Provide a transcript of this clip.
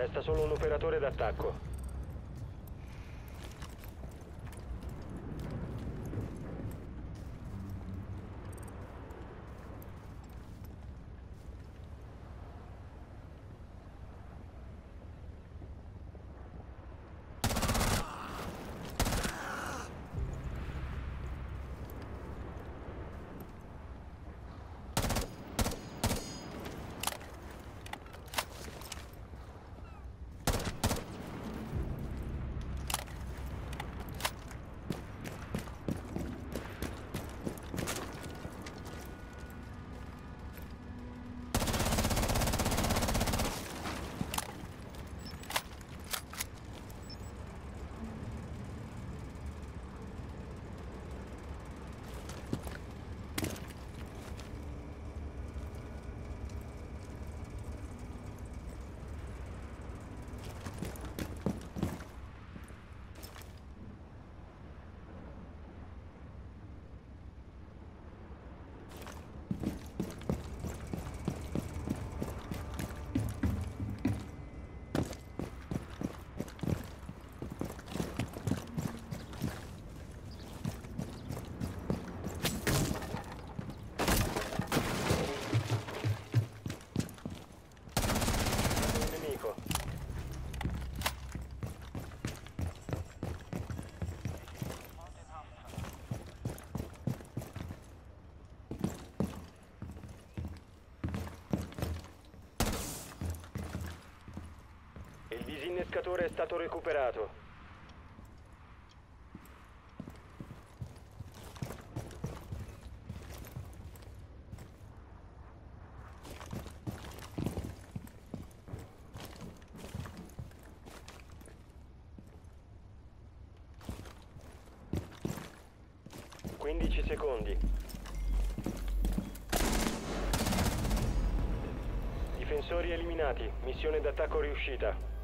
Resta solo un operatore d'attacco. Un nemico. Il disinnescatore è stato recuperato. Quindici secondi. Difensori eliminati. Missione d'attacco riuscita.